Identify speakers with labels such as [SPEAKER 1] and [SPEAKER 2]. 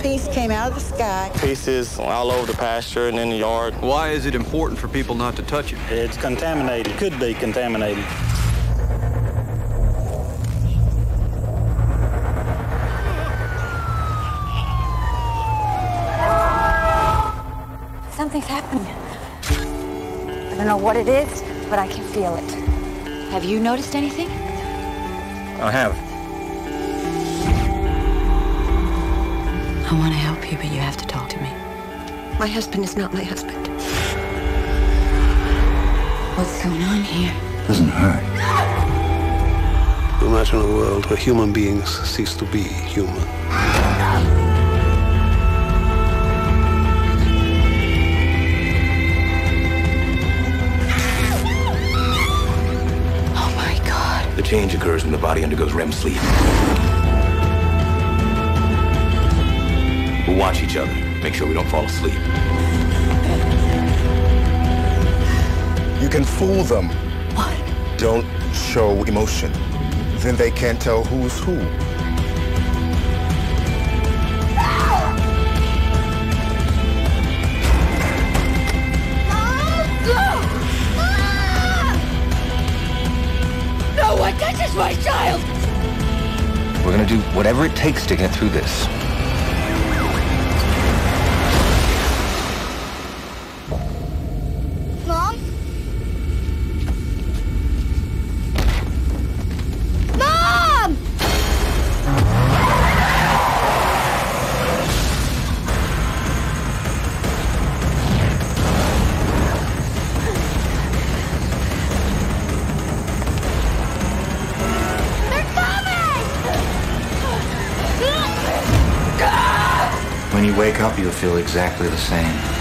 [SPEAKER 1] Fleece came out of the sky.
[SPEAKER 2] Pieces all over the pasture and in the yard.
[SPEAKER 3] Why is it important for people not to touch it?
[SPEAKER 4] It's contaminated, could be contaminated.
[SPEAKER 5] Something's happening. I don't know what it is, but I can feel it.
[SPEAKER 6] Have you noticed anything?
[SPEAKER 4] I have.
[SPEAKER 6] I want to help you, but you have to talk to me.
[SPEAKER 5] My husband is not my husband.
[SPEAKER 6] What's going on here?
[SPEAKER 7] Doesn't hurt.
[SPEAKER 8] Imagine a world where human beings cease to be human.
[SPEAKER 6] Oh my god.
[SPEAKER 7] The change occurs when the body undergoes REM sleep. Watch each other. Make sure we don't fall asleep.
[SPEAKER 9] You can fool them.
[SPEAKER 6] What?
[SPEAKER 9] Don't show emotion. Then they can't tell who's who.
[SPEAKER 6] No one touches my child!
[SPEAKER 7] We're gonna do whatever it takes to get through this. When you wake up, you'll feel exactly the same.